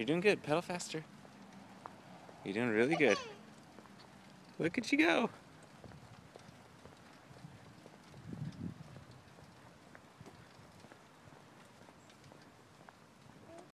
You're doing good. Pedal faster. You're doing really good. Look at you go.